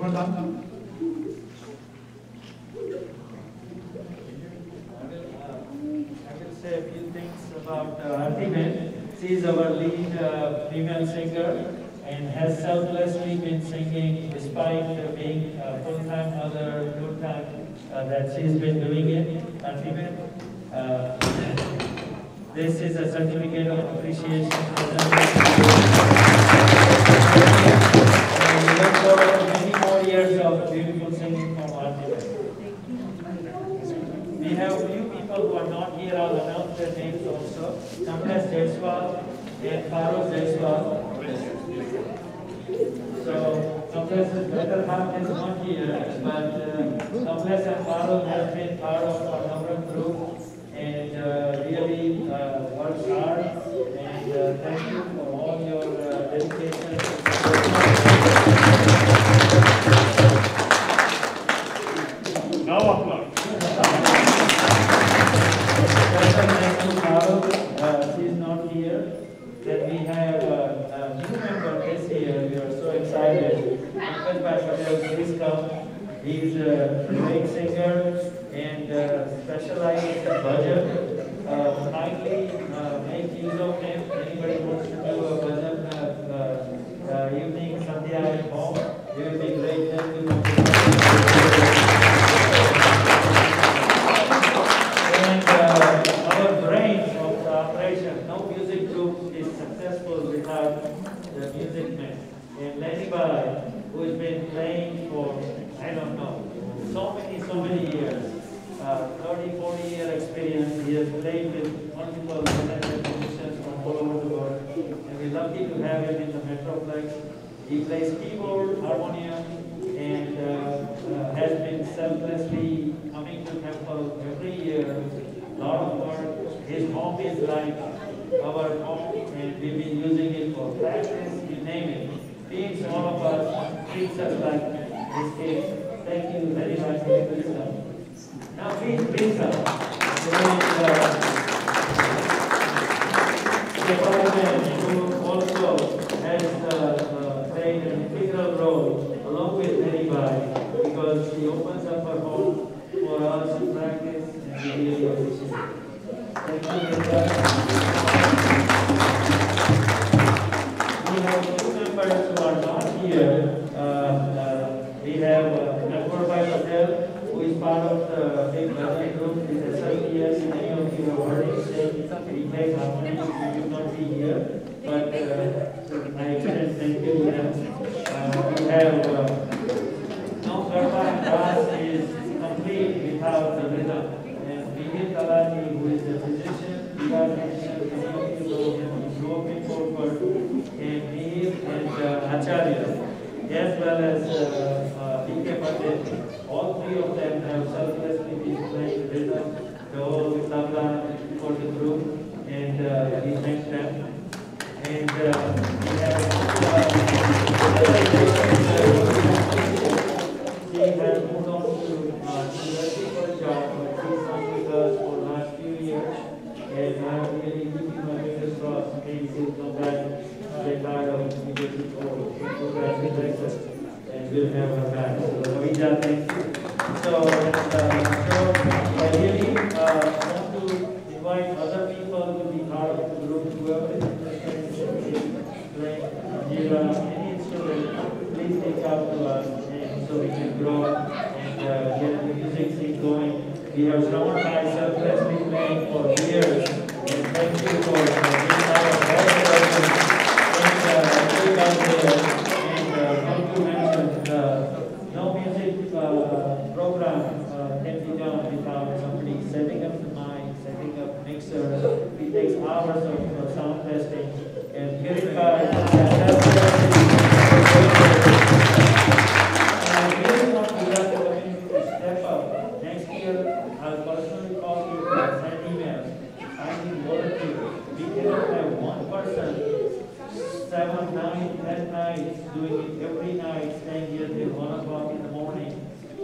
I will say a few things about uh, Artiman. She is our lead uh, female singer and has selflessly been singing despite uh, being a full-time mother, uh, that she's been doing it. Artiman, uh, this is a certificate of appreciation. Names also. Kamlesh Jaiswal Farooq Jaiswal. So Kamlesh's better half is not here, but uh, and Farooq have been part of our Navrat group and uh, really uh, worked hard. And uh, thank you for all your uh, dedication. Now applause. Special thanks to Farooq, uh, she is not here. Then we have uh, a new member this year, we are so excited. Pankaj Bhai Patel, please come. He's a great singer and uh, specialized in bhajan. Uh, Kindly uh, make use of him. Anybody wants to do a bhajan uh, uh, uh, evening, successful without the music man. And Lenny Bhai, who has been playing for, I don't know, so many, so many years, uh, 30, 40 year experience, he has played with multiple talented musicians from all over the world. And we're lucky to have him in the Metroplex. He plays keyboard, harmonium, and uh, uh, has been selflessly coming to temple every year. Lot of work. His home is like our home, and we've been using it for practice, you name it. Teams, all of us, treats us like his kids. Thank you very much wisdom. Now please, please, the government who also has uh, uh, played an integral role along with Mary because she opens up her home for us to practice and really appreciate it. Thank you. Linda. Here. Uh, uh, we have uh, Bhai Patel, who is part of the big Bhajan group, is SLPS, many of you have heard him say, he plays he will not be here, but uh, I extend thank you to we have, uh, no Garba and is complete without the rhythm. And Vihir Kalani, who is a physician, Krishnan, many of you know him, he grew up in and uh, Acharya, as well as uh, uh, all three of them have selflessly been playing rhythm, whole tabla for the group, and uh, we thank them. And uh, and we'll have her back. So, thank you. So, uh, uh, want to invite other people to be part of the group, playing any instrument, please reach out to us so we can grow and uh, get the music. We for years thank you for being part of uh, no music program setting up the mic, setting up mixers. It takes hours of seven, nine, ten nights, doing it every night, staying here till one o'clock in the morning.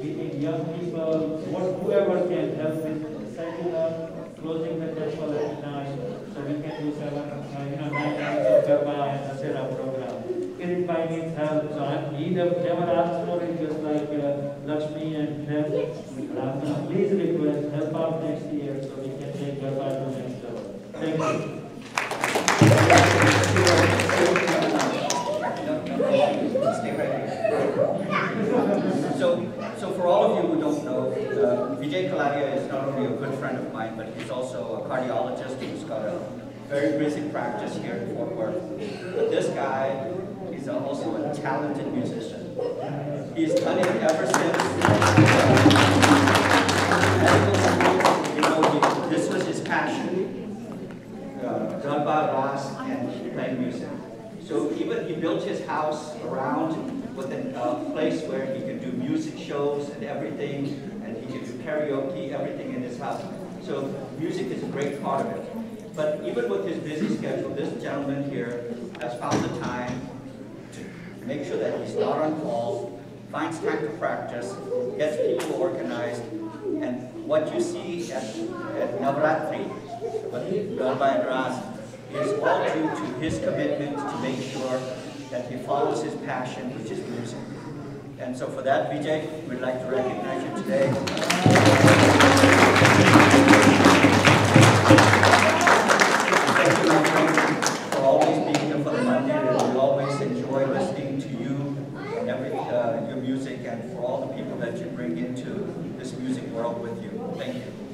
Need young people, what- whoever can help with setting up, closing the temple at night, so we can do seven, uh, you know, nine nights of Garba and Asera program. spirit by needs help. So I'm, he never never asked for it, just like uh, Lakshmi and. But please request help out next year so we can take Garba to next level. Thank you. Stay right here. So, so for all of you who don't know, uh, Vijay Kaladia is not only a good friend of mine, but he's also a cardiologist who's got a very busy practice here in Fort Worth. But this guy is also a talented musician. He's done it ever since. You know, this was his passion, uh, Garba, Ras, and playing music. So even he built his house around with a uh, place where he could do music shows and everything, and he could do karaoke, everything in his house. So music is a great part of it. But even with his busy schedule, this gentleman here has found the time to make sure that he's not on call, finds time to practice, gets people organized, and what you see at, at Navratri, with Garba and Ras, is all due to his commitment to make sure that he follows his passion, which is music. And so for that, Vijay, we'd like to recognize your music, and for all the people that you bring into this music world with you. Thank you.